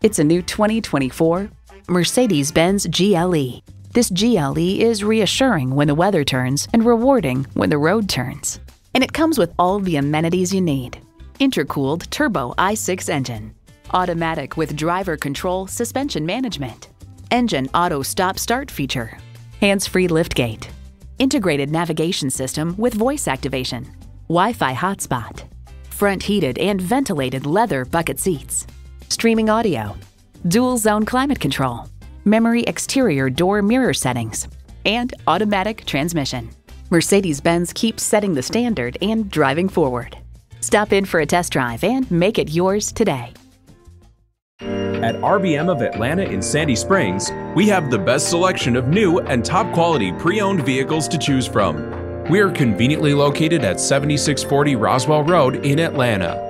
It's a new 2024 Mercedes Benz GLE. This GLE is reassuring when the weather turns and rewarding when the road turns. And it comes with all the amenities you need intercooled turbo i6 engine, automatic with driver control suspension management, engine auto stop start feature, hands free liftgate, integrated navigation system with voice activation, Wi Fi hotspot, front heated and ventilated leather bucket seats, streaming audio, dual zone climate control, memory exterior door mirror settings, and automatic transmission. Mercedes Benz keeps setting the standard and driving forward. Stop in for a test drive and make it yours today. At RBM of Atlanta in Sandy Springs, we have the best selection of new and top quality pre owned vehicles to choose from. We are conveniently located at 7640 Roswell Road in Atlanta.